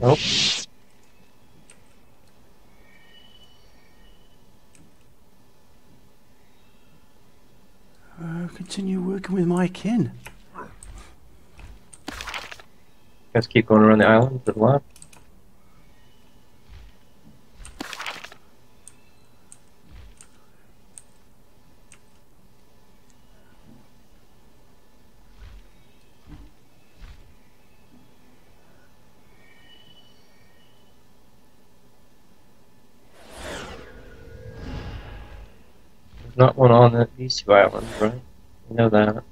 Nope. Uh, continue working with my kin. Guys keep going around the island the left. Not one on the, these two islands, right? You know that.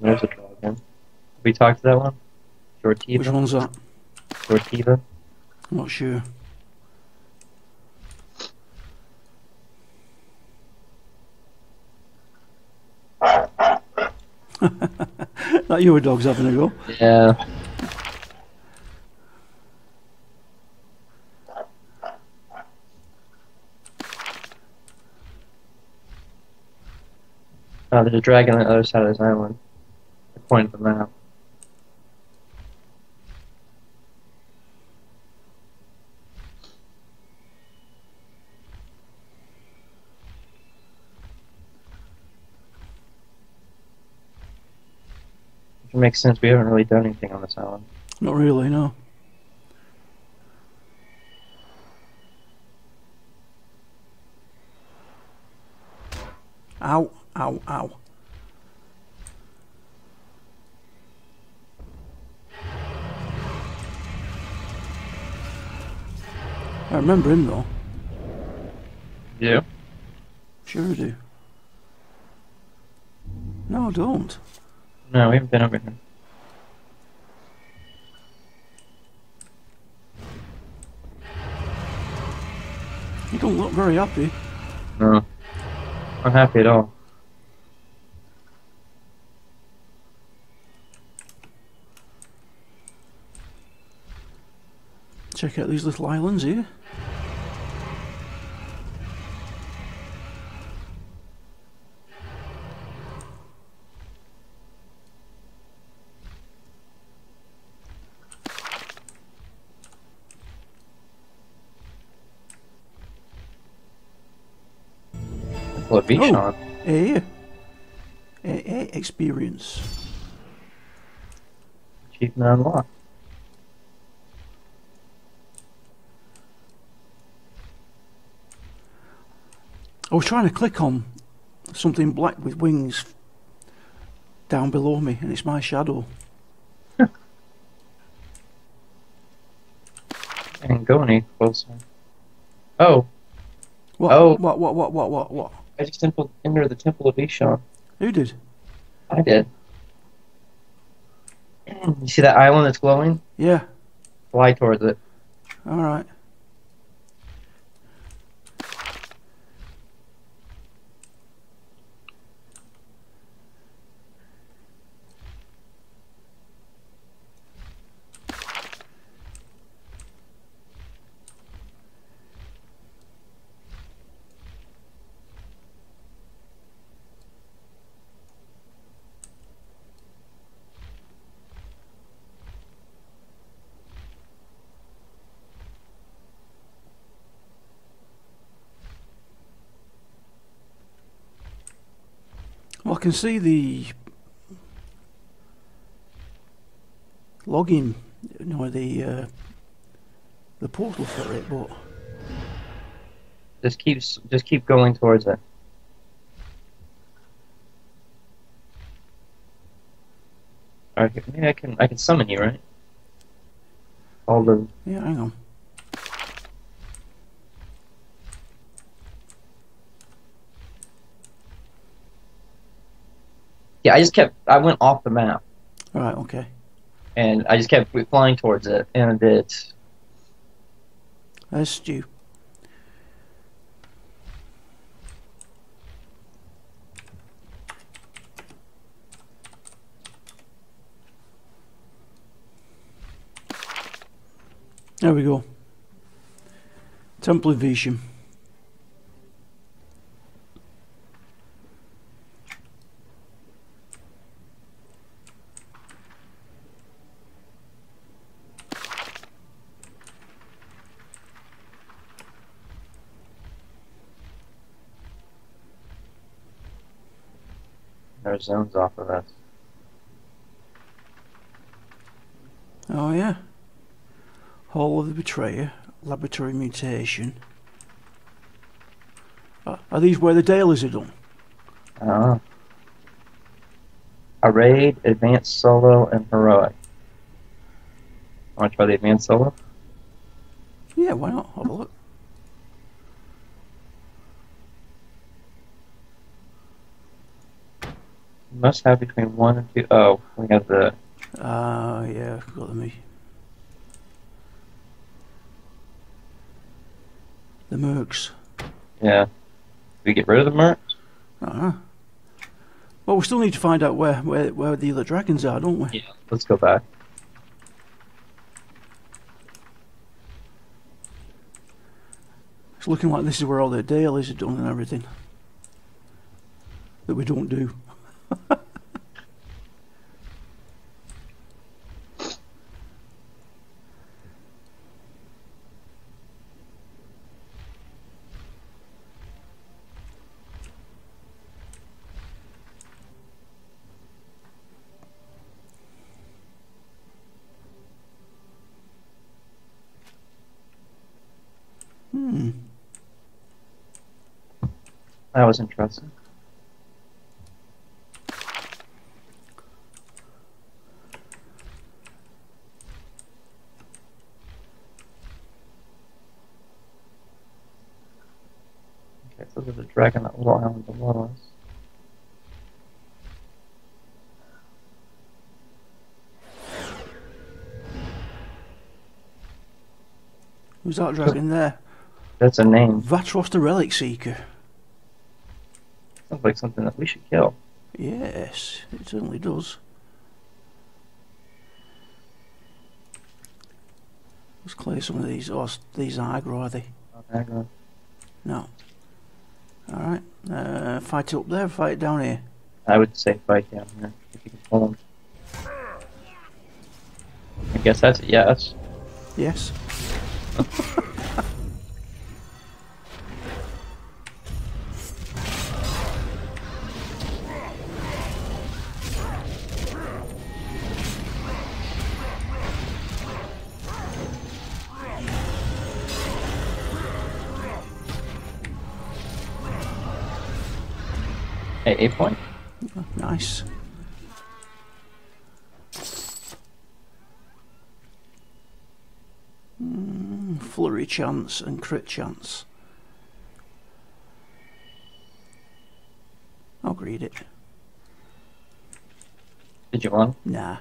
There's a dragon. We talked to that one? Shortiva? Which one's that? Shortiva? I'm not sure. That your dog's having a go. Yeah. Oh, there's a dragon on the other side of this island. According to the map. Which makes sense. We haven't really done anything on this island. Not really, no. Ow, ow, ow. I remember him though. Yeah. Sure do. No, I don't. No, we haven't been over here. You don't look very happy. No. Not happy at all. Check out these little islands here. What beach Oh. on? Hey, hey, hey, experience. Achievement unlocked. I was trying to click on something black with wings down below me, and it's my shadow. I didn't go any closer. Oh, What? Oh. What? What? What? What? What? What? I just temple, entered the Temple of Ishon. Who did? I did. You see that island that's glowing? Yeah. Fly towards it. All right. Well, I can see the login, you know, the uh, the portal for it, but Just keep, just keep going towards it. Alright, maybe I can, I can summon you, right? All the, yeah, hang on. yeah, I just kept I went off the map. All right. Okay. And I just kept flying towards it, and it. That's Stu. There we go. Temple vision. There's zones off of us. Oh yeah. Hall of the Betrayer, laboratory mutation. Uh, are these where the dailies are done? Oh. A raid, advanced solo, and heroic. Want to try the advanced solo? Yeah, why not? Have a look. Must have between one and two. Oh, we have the. Ah, yeah, got me. The Mercs. Yeah. we get rid of the mercs? Uh-huh. Well, we still need to find out where, where, where the other dragons are, don't we? Yeah. Let's go back. It's looking like this is where all the dailies are done and everything. That we don't do. That was interesting. Okay, so there's a dragon that little island below us. Who's that dragon there? That's a name. Vatros the Relic Seeker. Sounds like something that we should kill. Yes, it certainly does. Let's clear some of these. Oh, these are aggro, are they? Aggro. No. Alright. Uh, fight it up there, fight it down here. I would say fight down here if you can pull him. I guess that's a yes. Yes. Hey, eight point. Nice. Mm, flurry chance and crit chance. I'll greed it. Did you want? Nah.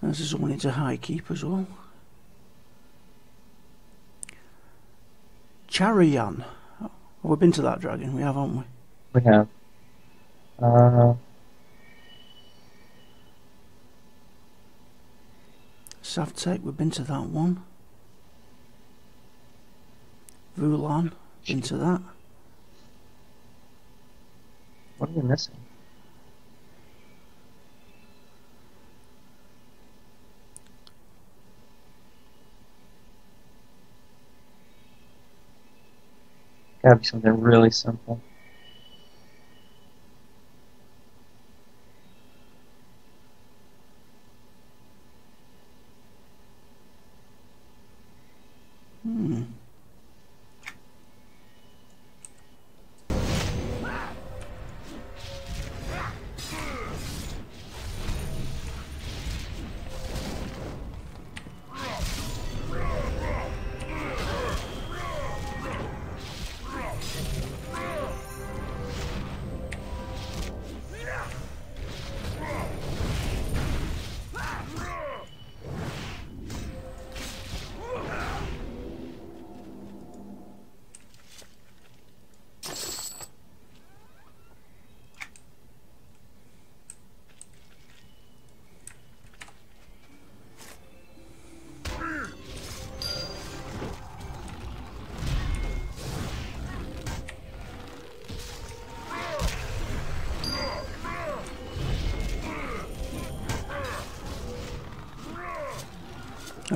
There's a zone into high keep as well. Charayan. Oh, we've been to that dragon, we have, haven't we? We have. Uh, Savtek, we've been to that one. Vulan, been to that. what are we missing? Gotta be something really simple.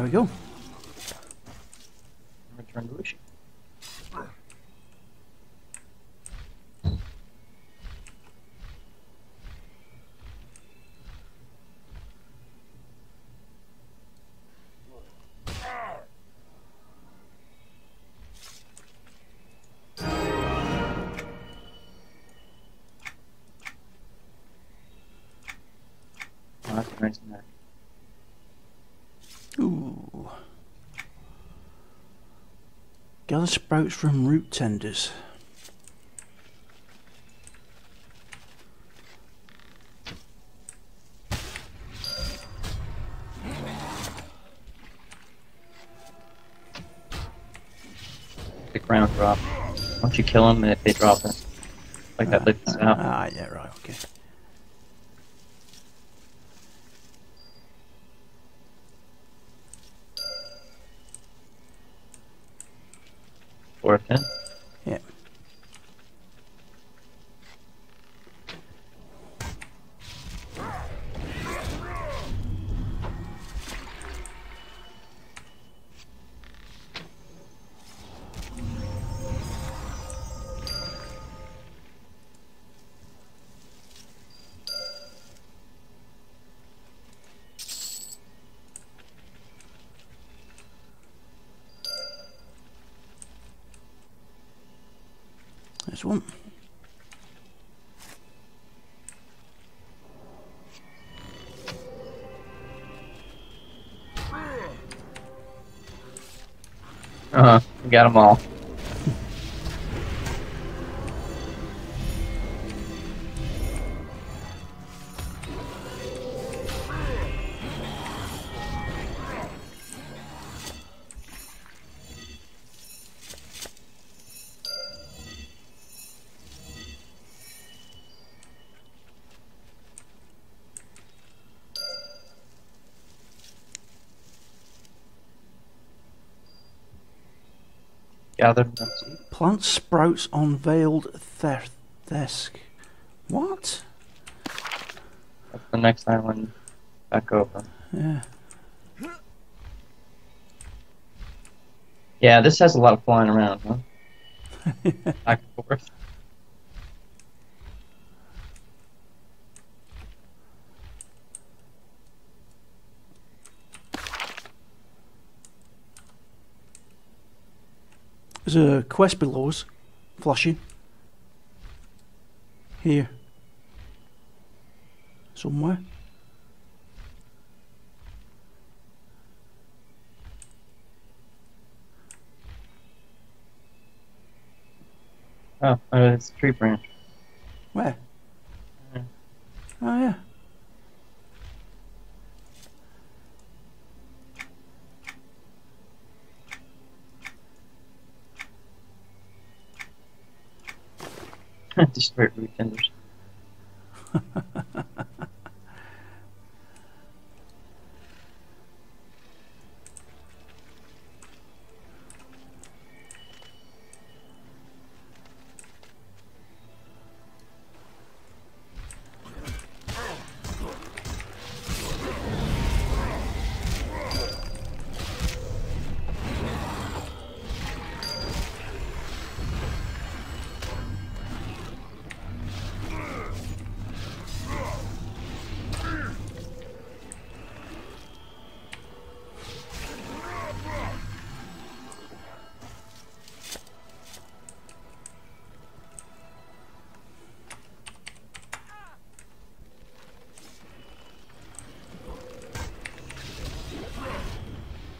We go. Return to. Oh, that's nice map. Ooh. Gather sprouts from root tenders. The ground drop. Once you kill them, if they drop it. Like that lifts out. Ah, yeah, right, okay. Or pin. Uh huh. Got them all. Gathered. Plant sprouts on veiled thesk. What? That's the next island back over. Yeah. Yeah, this has a lot of flying around, huh? back and forth. There's a quest below us. Flashing. Here. Somewhere. Oh, uh, it's a tree branch. Where? Oh yeah. Destroyed root tenders.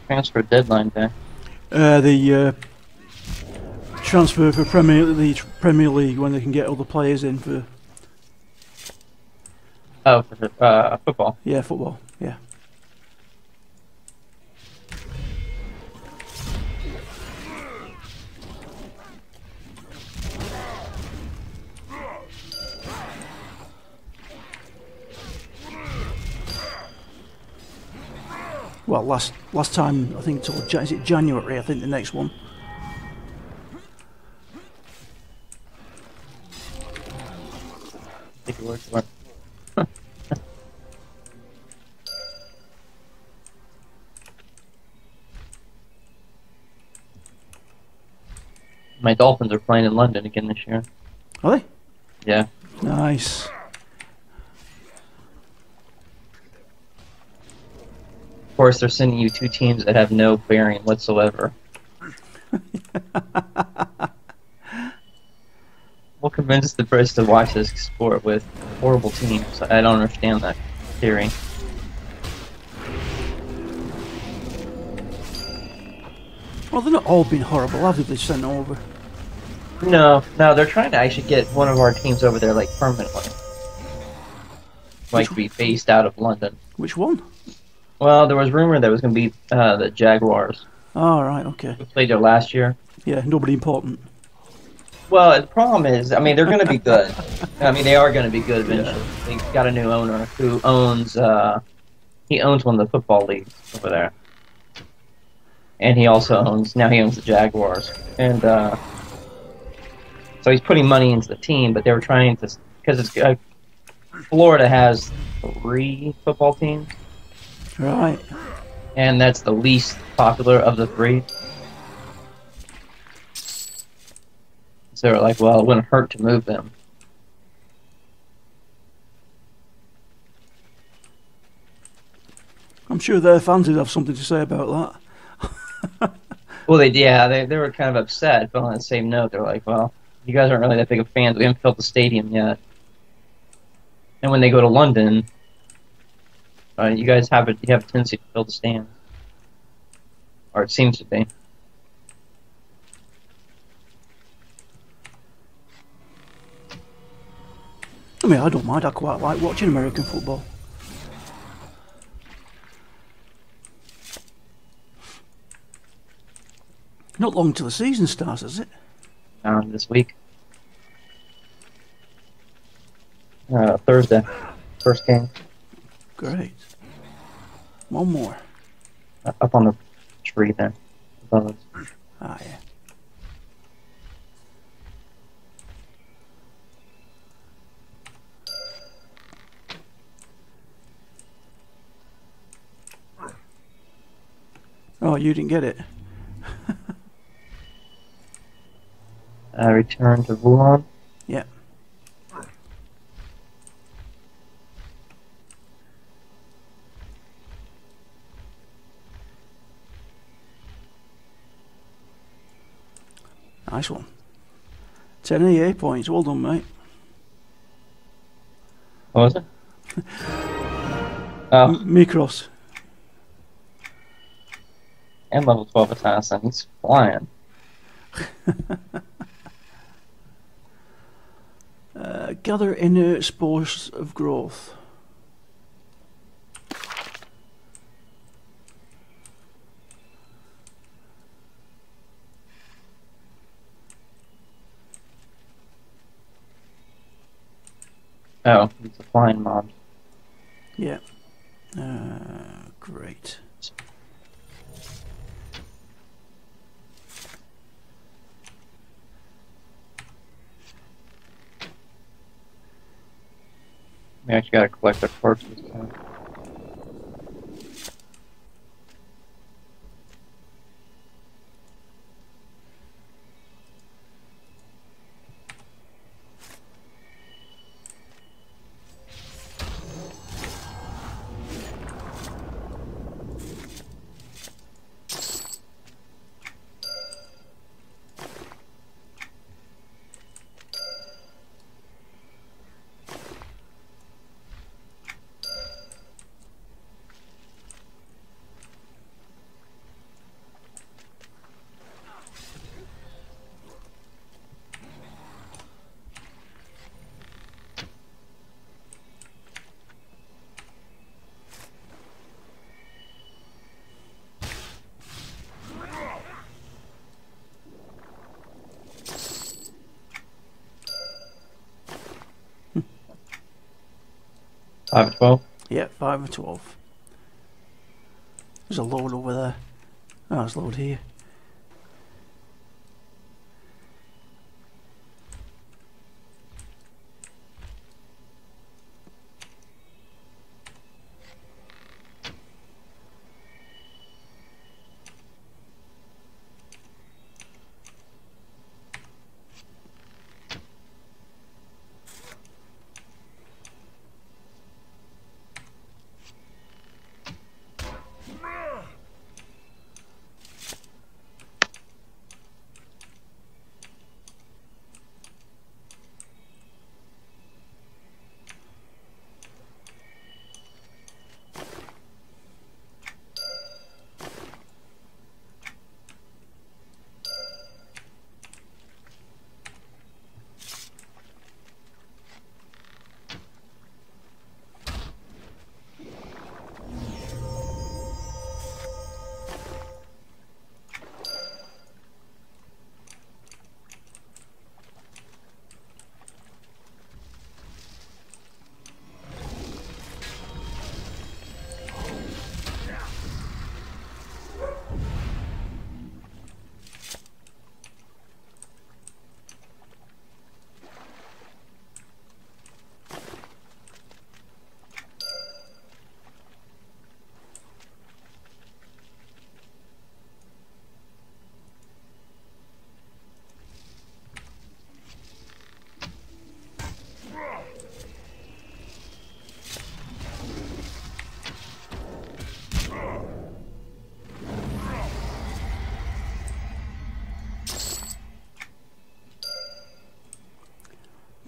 Transfer deadline day. Uh, the uh, transfer for Premier the Premier League when they can get all the players in for Oh, for uh, football. yeah football. last last time. I think sort is it January? I think the next one. My Dolphins are playing in London again this year. Are they? Yeah. Nice. Course, they're sending you two teams that have no bearing whatsoever. what convinces the press to watch this sport with horrible teams? I don't understand that theory. Well, they're not all been horrible, have they? They sent over. No, no, they're trying to actually get one of our teams over there, like permanently, like Which- be based out of London. Which one? Well, there was rumor that it was going to be uh, the Jaguars Oh, All right. Okay. who played there last year. Yeah. Nobody important. Well, the problem is, I mean, they're going to be good. I mean, they are going to be good eventually. They've got a new owner who owns, uh, he owns one of the football leagues over there. And he also owns, now he owns the Jaguars. And, uh, so he's putting money into the team, but they were trying to, because it's, uh, Florida has three football teams, Right. and that's the least popular of the three. So they're like, well, it wouldn't hurt to move them. I'm sure their fans would have something to say about that. Well, they yeah, they they were kind of upset, but on the same note, they're like, well, you guys aren't really that big of fans. We haven't filled the stadium yet. And when they go to London, uh, you guys have a you have a tendency to fill the stands, or it seems to be. I mean, I don't mind. I quite like watching American football. Not long till the season starts, is it? um, this week. Uh, Thursday, first game Great. One more. uh, up on the tree there. above us. Ah, yeah. Oh, you didn't get it. Uh, return to Wuhan. Yeah. Nice one. 10 EA points. Well done, mate. What was it? oh, M- Mikros. and level twelve assassin. He's flying. Uh, gather inner spores of growth. Oh, he's a flying mob. Yeah. Uh, great. We actually gotta collect the corpses. now. Five twelve. Yeah, 5 or 12. There's a load over there. Oh, there's a load here.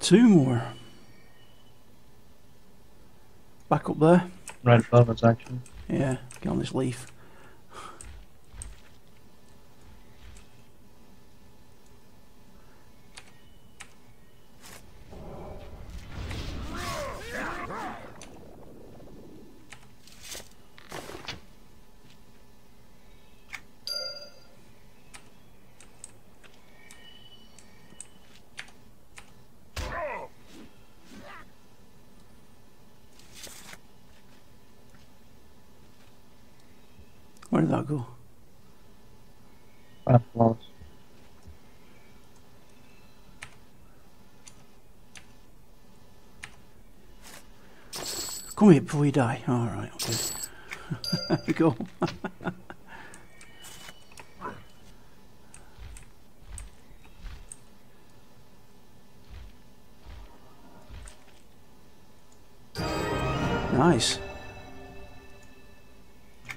Two more. Back up there. Right above us, actually. Yeah, get on this leaf. Where did that go? Right above us. Come here before you die. Alright, okay. there we go. nice.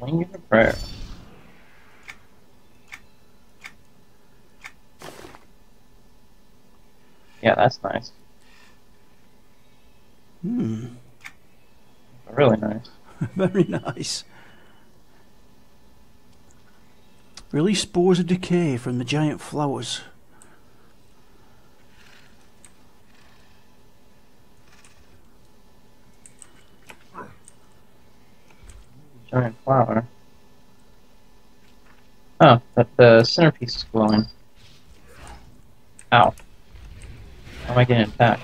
Wing of prayer. Yeah, that's nice. Really nice. Very nice. Release spores of decay from the giant flowers. Giant flower. Oh, but the centerpiece is glowing. Ow. How am I getting attacked?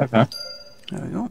Okay. There we go.